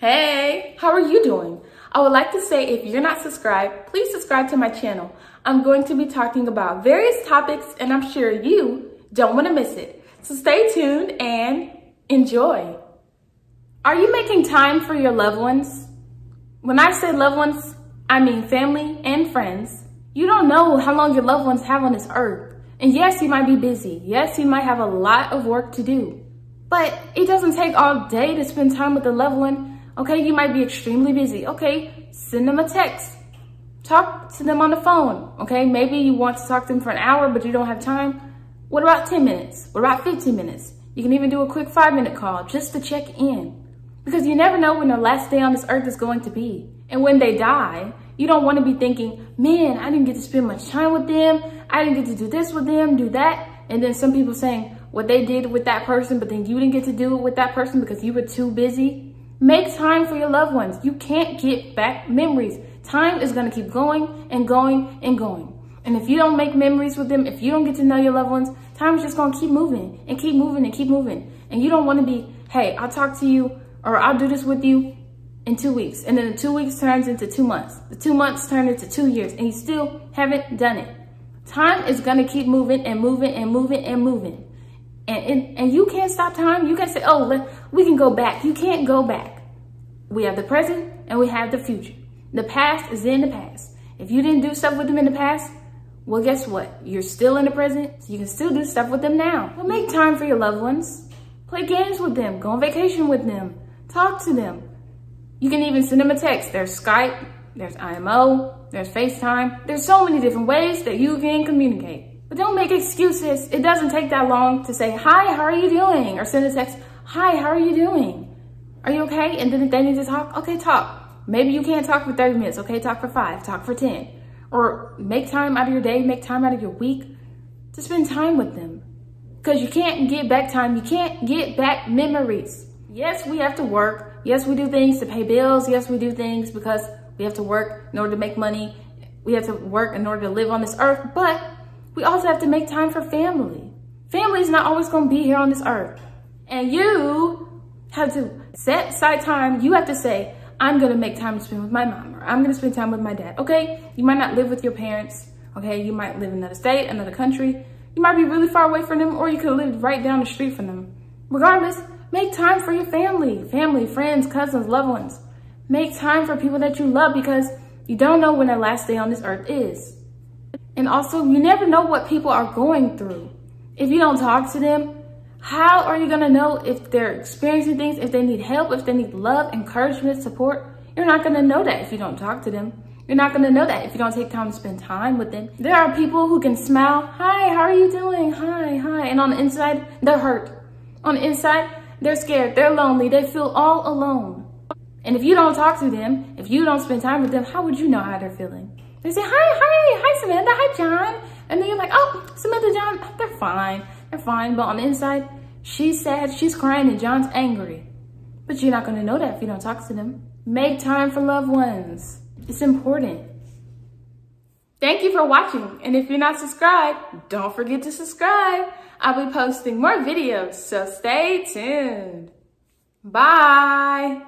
Hey, how are you doing? I would like to say if you're not subscribed, please subscribe to my channel. I'm going to be talking about various topics and I'm sure you don't want to miss it. So stay tuned and enjoy. Are you making time for your loved ones? When I say loved ones, I mean family and friends. You don't know how long your loved ones have on this earth. And yes, you might be busy. Yes, you might have a lot of work to do. But it doesn't take all day to spend time with a loved one. Okay, you might be extremely busy. Okay, send them a text. Talk to them on the phone. Okay, maybe you want to talk to them for an hour, but you don't have time. What about 10 minutes? What about 15 minutes? You can even do a quick five minute call just to check in. Because you never know when the last day on this earth is going to be. And when they die, you don't want to be thinking, man, I didn't get to spend much time with them. I didn't get to do this with them, do that. And then some people saying, what they did with that person, but then you didn't get to do it with that person because you were too busy. Make time for your loved ones. You can't get back memories. Time is going to keep going and going and going. And if you don't make memories with them, if you don't get to know your loved ones, time is just going to keep moving and keep moving and keep moving. And you don't want to be, hey, I'll talk to you or I'll do this with you in two weeks. And then the two weeks turns into two months. The two months turn into two years and you still haven't done it. Time is going to keep moving and moving and moving and moving. And, and, and you can't stop time. You can say, oh, let, we can go back. You can't go back. We have the present and we have the future. The past is in the past. If you didn't do stuff with them in the past, well, guess what? You're still in the present, so you can still do stuff with them now. But make time for your loved ones. Play games with them. Go on vacation with them. Talk to them. You can even send them a text. There's Skype, there's IMO, there's FaceTime. There's so many different ways that you can communicate. But don't make excuses. It doesn't take that long to say, hi, how are you doing? Or send a text, hi, how are you doing? Are you okay? And then if they need to talk, okay, talk. Maybe you can't talk for 30 minutes. Okay, talk for five, talk for 10. Or make time out of your day, make time out of your week to spend time with them. Because you can't get back time. You can't get back memories. Yes, we have to work. Yes, we do things to pay bills. Yes, we do things because we have to work in order to make money. We have to work in order to live on this earth. But we also have to make time for family. Family is not always going to be here on this earth. And you have to set aside time. You have to say, I'm to make time to spend with my mom or I'm to spend time with my dad. Okay. You might not live with your parents. Okay. You might live in another state, another country. You might be really far away from them or you could live right down the street from them. Regardless, make time for your family, family, friends, cousins, loved ones. Make time for people that you love because you don't know when their last day on this earth is. And also, you never know what people are going through. If you don't talk to them, how are you to know if they're experiencing things, if they need help, if they need love, encouragement, support? You're not to know that if you don't talk to them. You're not to know that if you don't take time to spend time with them. There are people who can smile, hi, how are you doing? Hi, hi. And on the inside, they're hurt. On the inside, they're scared, they're lonely, they feel all alone. And if you don't talk to them, if you don't spend time with them, how would you know how they're feeling? They say, hi, hi, hi, Samantha, hi, John. And then you're like, oh, Samantha, John, they're fine. They're fine. But on the inside, she's sad, she's crying, and John's angry. But you're not to know that if you don't talk to them. Make time for loved ones. It's important. Thank you for watching. And if you're not subscribed, don't forget to subscribe. I'll be posting more videos, so stay tuned. Bye.